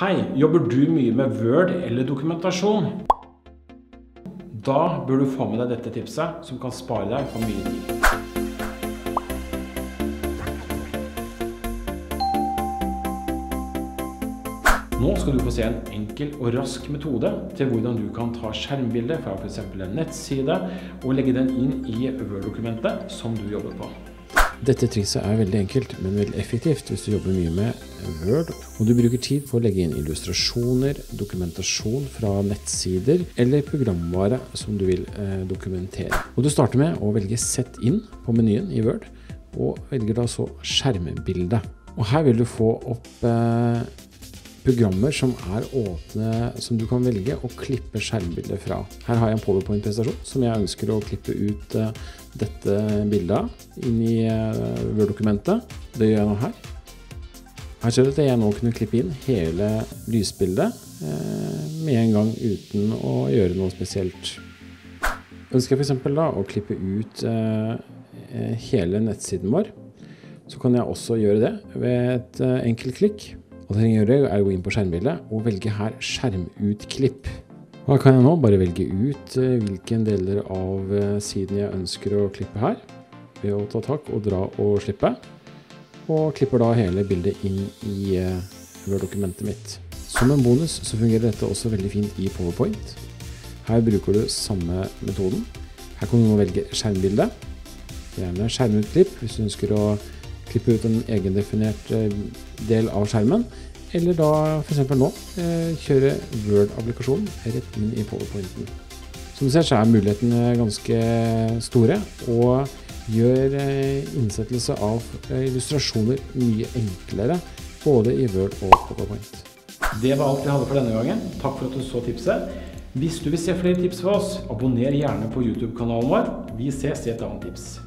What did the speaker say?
Hei, jobber du mye med Word eller dokumentasjon? Da bør du få med deg dette tipset, som kan spare deg for mye tid. Nå skal du få se en enkel og rask metode til hvordan du kan ta skjermbilder fra f.eks. en nettside og legge den inn i Word-dokumentet som du jobber på. Dette trikset er veldig enkelt, men veldig effektivt hvis du jobber mye med Word, og du bruker tid på å legge inn illustrasjoner, dokumentasjon fra nettsider eller programvare som du vil eh, dokumentere. Og Du starter med å velge Sett inn på menyen i Word, og velger da så skjermbilde. Og Her vil du få opp eh, programmer som er åpne, som du kan velge å klippe skjermbilder fra. Her har jeg en powerpoint-prestasjon som jeg ønsker å klippe ut uh, dette bildet inn i uh, Word-dokumentet. Det gjør jeg nå her. Her ser du at jeg nå kunne klippe inn hele lysbildet uh, med en gang uten å gjøre noe spesielt. Ønsker jeg f.eks. da å klippe ut hele nettsiden vår, så kan jeg også gjøre det ved et enkelt klikk. Hva jeg trenger å gjøre, er å gå inn på skjermbildet og velge her skjermutklipp. Da kan jeg nå bare velge ut eh, hvilken deler av eh, siden jeg ønsker å klippe her, ved å ta tak og dra og slippe. Og klipper da hele bildet inn i eh, Word-dokumentet mitt. Som en bonus så fungerer dette også veldig fint i PowerPoint. Her bruker du samme metoden. Her kan du nå velge skjermbilde. Gjerne skjermutklipp hvis du ønsker å klippe ut en egendefinert eh, del av skjermen. Eller da f.eks. nå eh, kjøre Word-applikasjonen rett inn i powerpointen. Som du ser så er mulighetene ganske store, og gjør eh, innsettelse av illustrasjoner mye enklere både i Word og PowerPoint. Det var alt jeg hadde for denne gangen. Takk for at du så tipset. Hvis du vil se flere tips fra oss, abonner gjerne på YouTube-kanalen vår. Vi ses i et annet tips.